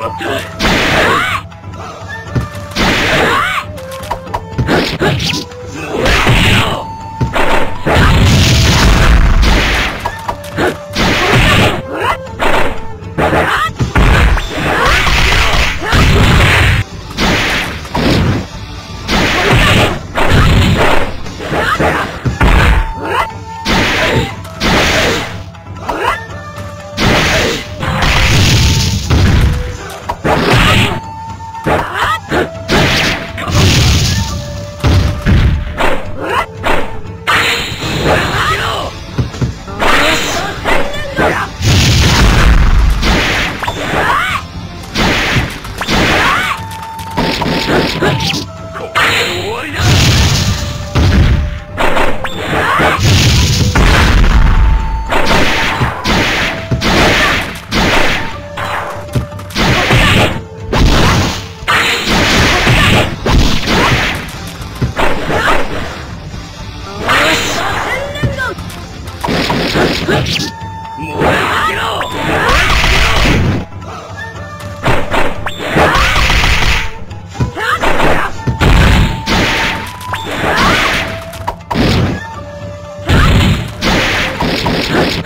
Huh?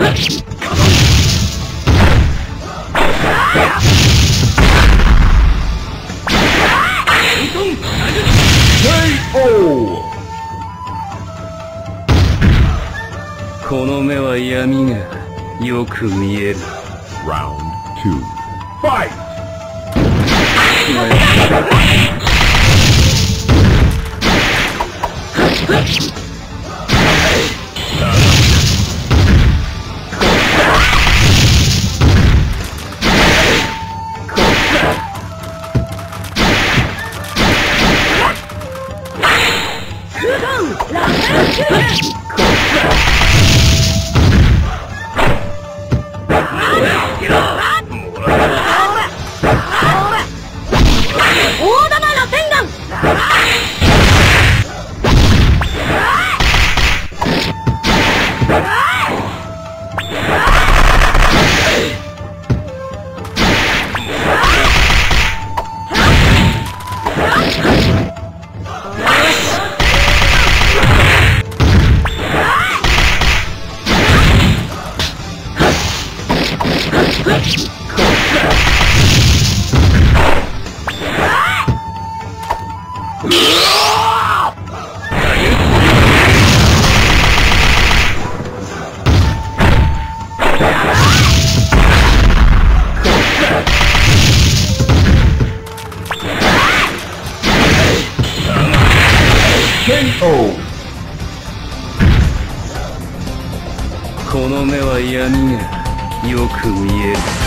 この目は闇がよく見える Round two. Fight! 大 Yeah! この目は闇がよく見える。